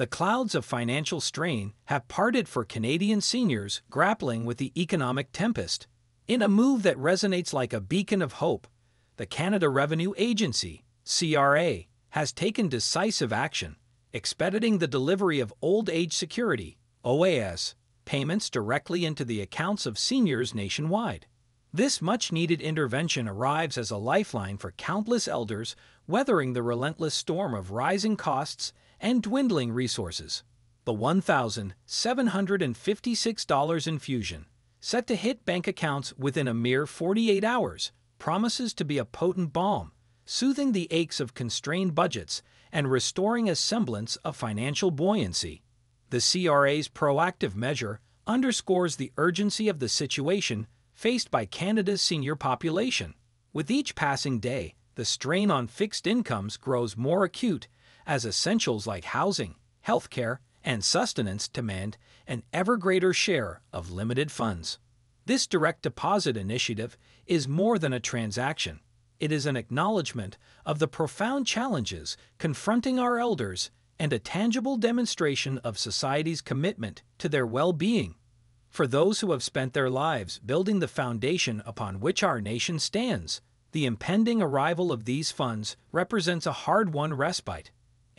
the clouds of financial strain have parted for Canadian seniors grappling with the economic tempest. In a move that resonates like a beacon of hope, the Canada Revenue Agency, CRA, has taken decisive action, expediting the delivery of Old Age Security, OAS, payments directly into the accounts of seniors nationwide. This much needed intervention arrives as a lifeline for countless elders weathering the relentless storm of rising costs and dwindling resources. The $1,756 infusion, set to hit bank accounts within a mere 48 hours, promises to be a potent balm, soothing the aches of constrained budgets and restoring a semblance of financial buoyancy. The CRA's proactive measure underscores the urgency of the situation faced by Canada's senior population. With each passing day, the strain on fixed incomes grows more acute as essentials like housing, healthcare, and sustenance demand an ever greater share of limited funds. This direct deposit initiative is more than a transaction. It is an acknowledgement of the profound challenges confronting our elders and a tangible demonstration of society's commitment to their well being. For those who have spent their lives building the foundation upon which our nation stands, the impending arrival of these funds represents a hard won respite.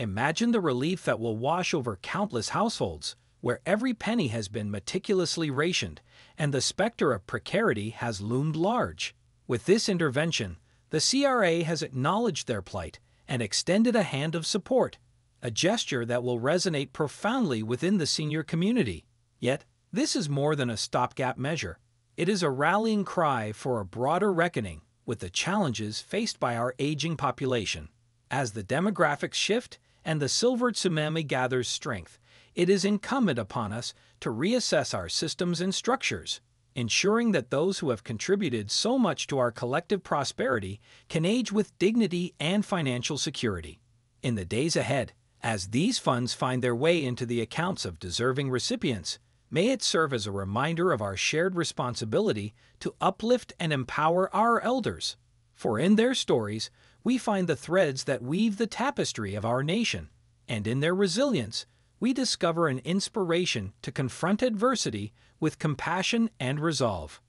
Imagine the relief that will wash over countless households where every penny has been meticulously rationed and the specter of precarity has loomed large. With this intervention, the CRA has acknowledged their plight and extended a hand of support, a gesture that will resonate profoundly within the senior community. Yet, this is more than a stopgap measure. It is a rallying cry for a broader reckoning with the challenges faced by our aging population. As the demographics shift and the silver tsunami gathers strength, it is incumbent upon us to reassess our systems and structures, ensuring that those who have contributed so much to our collective prosperity can age with dignity and financial security. In the days ahead, as these funds find their way into the accounts of deserving recipients, may it serve as a reminder of our shared responsibility to uplift and empower our elders. For in their stories, we find the threads that weave the tapestry of our nation, and in their resilience, we discover an inspiration to confront adversity with compassion and resolve.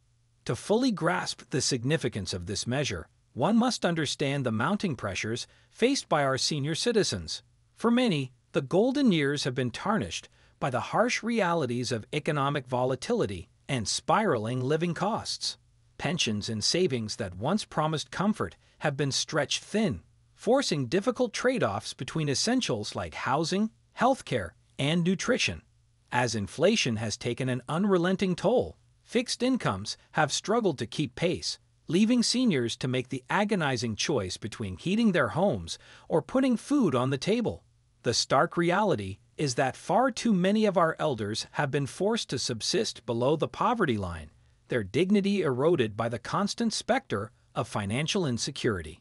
To fully grasp the significance of this measure, one must understand the mounting pressures faced by our senior citizens. For many, the golden years have been tarnished by the harsh realities of economic volatility and spiraling living costs. Pensions and savings that once promised comfort have been stretched thin, forcing difficult trade offs between essentials like housing, healthcare, and nutrition. As inflation has taken an unrelenting toll, fixed incomes have struggled to keep pace, leaving seniors to make the agonizing choice between heating their homes or putting food on the table. The stark reality is that far too many of our elders have been forced to subsist below the poverty line, their dignity eroded by the constant specter of financial insecurity.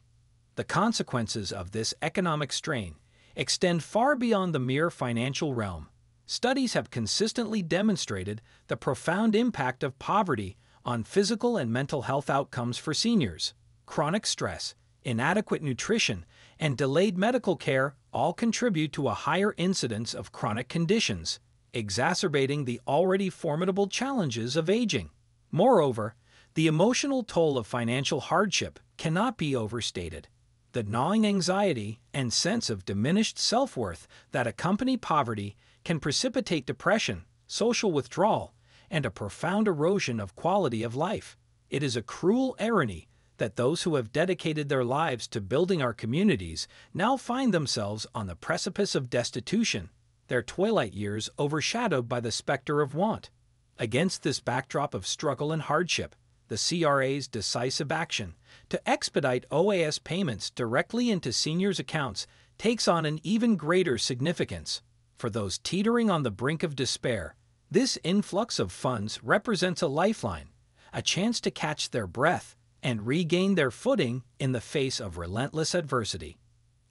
The consequences of this economic strain extend far beyond the mere financial realm. Studies have consistently demonstrated the profound impact of poverty on physical and mental health outcomes for seniors. Chronic stress, inadequate nutrition, and delayed medical care all contribute to a higher incidence of chronic conditions, exacerbating the already formidable challenges of aging. Moreover, the emotional toll of financial hardship cannot be overstated the gnawing anxiety and sense of diminished self worth that accompany poverty can precipitate depression, social withdrawal, and a profound erosion of quality of life. It is a cruel irony that those who have dedicated their lives to building our communities now find themselves on the precipice of destitution, their twilight years overshadowed by the specter of want. Against this backdrop of struggle and hardship, the CRA's decisive action to expedite OAS payments directly into seniors' accounts takes on an even greater significance. For those teetering on the brink of despair, this influx of funds represents a lifeline, a chance to catch their breath and regain their footing in the face of relentless adversity.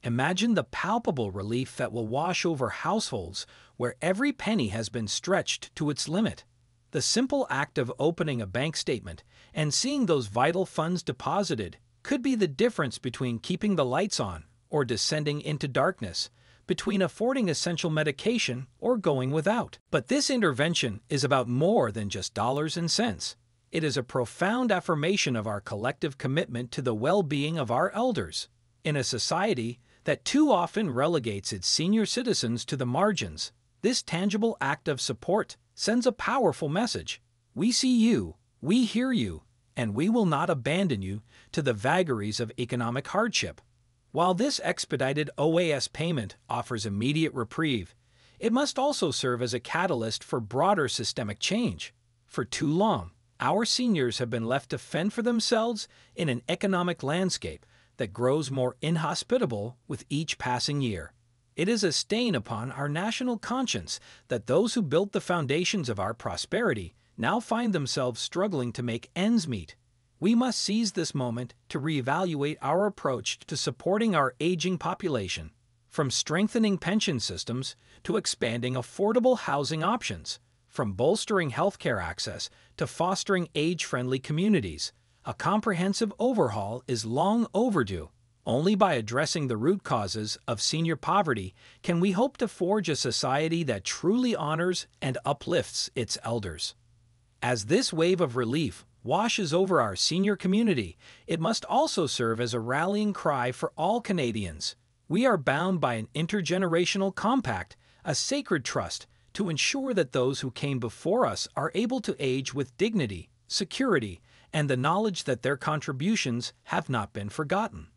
Imagine the palpable relief that will wash over households where every penny has been stretched to its limit. The simple act of opening a bank statement and seeing those vital funds deposited could be the difference between keeping the lights on or descending into darkness, between affording essential medication or going without. But this intervention is about more than just dollars and cents. It is a profound affirmation of our collective commitment to the well being of our elders. In a society that too often relegates its senior citizens to the margins, this tangible act of support sends a powerful message. We see you, we hear you, and we will not abandon you to the vagaries of economic hardship. While this expedited OAS payment offers immediate reprieve, it must also serve as a catalyst for broader systemic change. For too long, our seniors have been left to fend for themselves in an economic landscape that grows more inhospitable with each passing year. It is a stain upon our national conscience that those who built the foundations of our prosperity now find themselves struggling to make ends meet. We must seize this moment to reevaluate our approach to supporting our aging population, from strengthening pension systems to expanding affordable housing options, from bolstering healthcare access to fostering age friendly communities. A comprehensive overhaul is long overdue. Only by addressing the root causes of senior poverty can we hope to forge a society that truly honors and uplifts its elders. As this wave of relief washes over our senior community, it must also serve as a rallying cry for all Canadians. We are bound by an intergenerational compact, a sacred trust, to ensure that those who came before us are able to age with dignity, security, and the knowledge that their contributions have not been forgotten.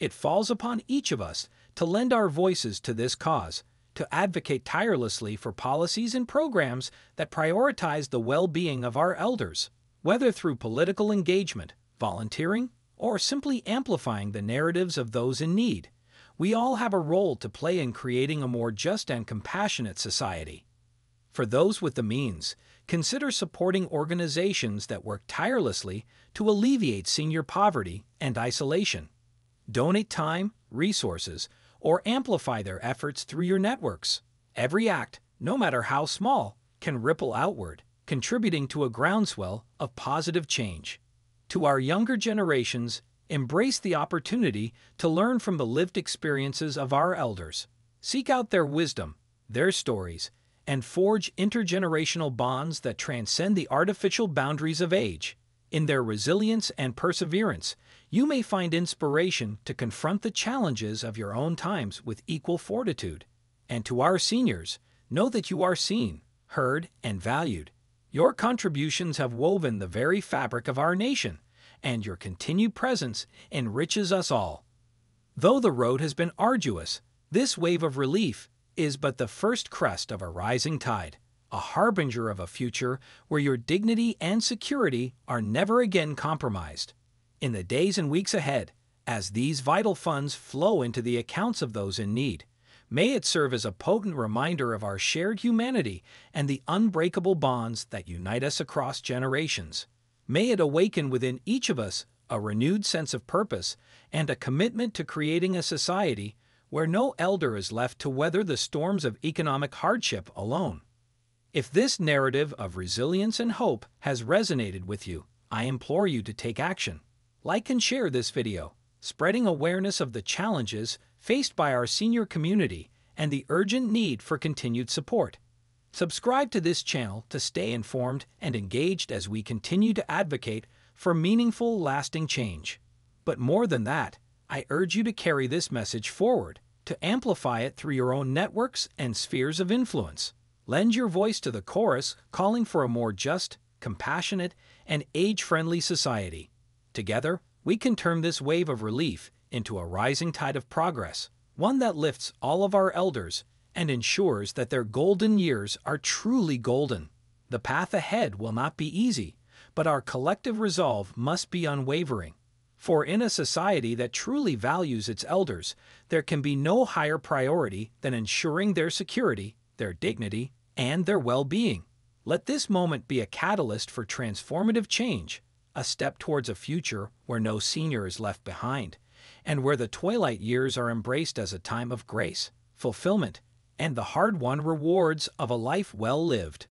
It falls upon each of us to lend our voices to this cause, to advocate tirelessly for policies and programs that prioritize the well being of our elders, whether through political engagement, volunteering, or simply amplifying the narratives of those in need. We all have a role to play in creating a more just and compassionate society. For those with the means, consider supporting organizations that work tirelessly to alleviate senior poverty and isolation. Donate time, resources, or amplify their efforts through your networks. Every act, no matter how small, can ripple outward, contributing to a groundswell of positive change. To our younger generations, embrace the opportunity to learn from the lived experiences of our elders. Seek out their wisdom, their stories, and forge intergenerational bonds that transcend the artificial boundaries of age. In their resilience and perseverance, you may find inspiration to confront the challenges of your own times with equal fortitude. And to our seniors, know that you are seen, heard, and valued. Your contributions have woven the very fabric of our nation, and your continued presence enriches us all. Though the road has been arduous, this wave of relief is but the first crest of a rising tide, a harbinger of a future where your dignity and security are never again compromised. In the days and weeks ahead, as these vital funds flow into the accounts of those in need, may it serve as a potent reminder of our shared humanity and the unbreakable bonds that unite us across generations. May it awaken within each of us a renewed sense of purpose and a commitment to creating a society where no elder is left to weather the storms of economic hardship alone. If this narrative of resilience and hope has resonated with you, I implore you to take action. Like and share this video, spreading awareness of the challenges faced by our senior community and the urgent need for continued support. Subscribe to this channel to stay informed and engaged as we continue to advocate for meaningful, lasting change. But more than that, I urge you to carry this message forward, to amplify it through your own networks and spheres of influence. Lend your voice to the chorus calling for a more just, compassionate, and age friendly society. Together, we can turn this wave of relief into a rising tide of progress, one that lifts all of our elders and ensures that their golden years are truly golden. The path ahead will not be easy, but our collective resolve must be unwavering. For in a society that truly values its elders, there can be no higher priority than ensuring their security, their dignity, and their well being. Let this moment be a catalyst for transformative change a step towards a future where no senior is left behind, and where the twilight years are embraced as a time of grace, fulfillment, and the hard won rewards of a life well lived.